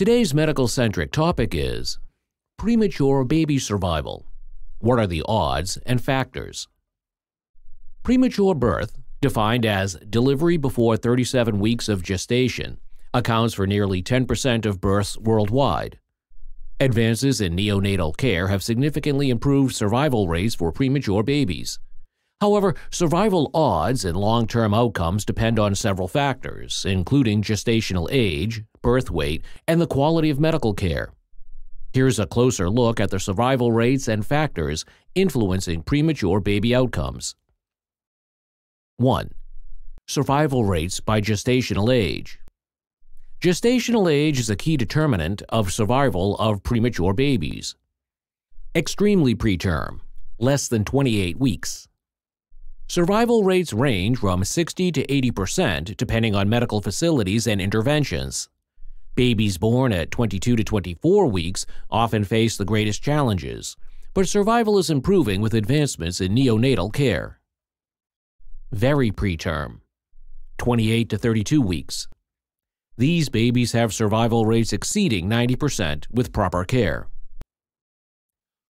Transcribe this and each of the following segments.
Today's medical centric topic is premature baby survival. What are the odds and factors? Premature birth, defined as delivery before 37 weeks of gestation, accounts for nearly 10% of births worldwide. Advances in neonatal care have significantly improved survival rates for premature babies. However, survival odds and long term outcomes depend on several factors, including gestational age, birth weight, and the quality of medical care. Here's a closer look at the survival rates and factors influencing premature baby outcomes. 1. Survival rates by gestational age. Gestational age is a key determinant of survival of premature babies. Extremely preterm, less than 28 weeks. Survival rates range from 60 to 80 percent depending on medical facilities and interventions. Babies born at 22 to 24 weeks often face the greatest challenges, but survival is improving with advancements in neonatal care. Very preterm, 28 to 32 weeks. These babies have survival rates exceeding 90% with proper care.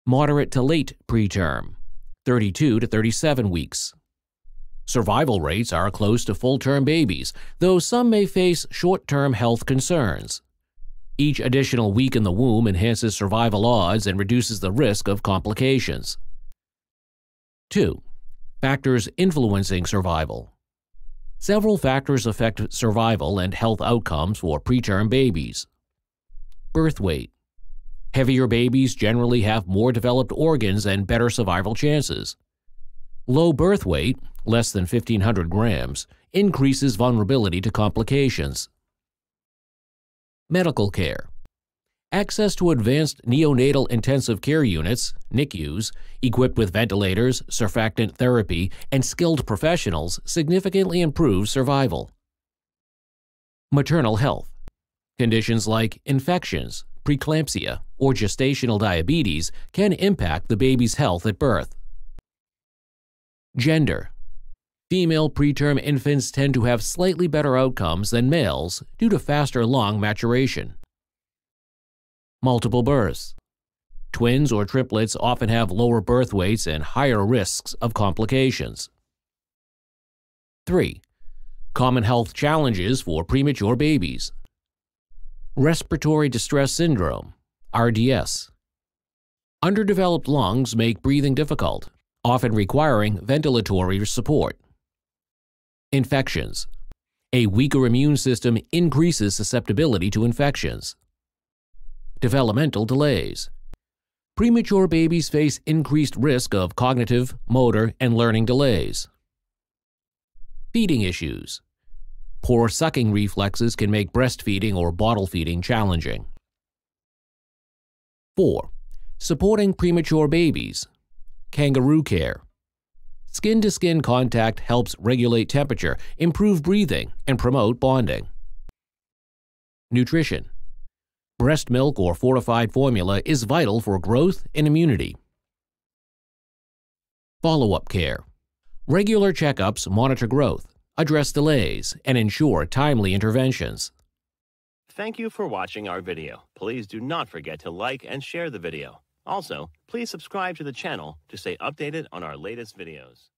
Moderate to late preterm, 32 to 37 weeks. Survival rates are close to full-term babies, though some may face short-term health concerns. Each additional week in the womb enhances survival odds and reduces the risk of complications. 2. Factors influencing survival. Several factors affect survival and health outcomes for preterm babies. Birth weight. Heavier babies generally have more developed organs and better survival chances. Low birth weight, less than 1,500 grams, increases vulnerability to complications. Medical care. Access to advanced neonatal intensive care units, NICUs, equipped with ventilators, surfactant therapy, and skilled professionals significantly improves survival. Maternal health. Conditions like infections, preeclampsia, or gestational diabetes can impact the baby's health at birth. Gender. Female preterm infants tend to have slightly better outcomes than males due to faster lung maturation. Multiple births. Twins or triplets often have lower birth weights and higher risks of complications. 3. Common health challenges for premature babies. Respiratory distress syndrome, RDS. Underdeveloped lungs make breathing difficult, often requiring ventilatory support. Infections. A weaker immune system increases susceptibility to infections. Developmental delays. Premature babies face increased risk of cognitive, motor, and learning delays. Feeding issues. Poor sucking reflexes can make breastfeeding or bottle feeding challenging. 4. Supporting premature babies. Kangaroo care. Skin to skin contact helps regulate temperature, improve breathing, and promote bonding. Nutrition. Breast milk or fortified formula is vital for growth and immunity. Follow up care. Regular checkups monitor growth, address delays, and ensure timely interventions. Thank you for watching our video. Please do not forget to like and share the video. Also, please subscribe to the channel to stay updated on our latest videos.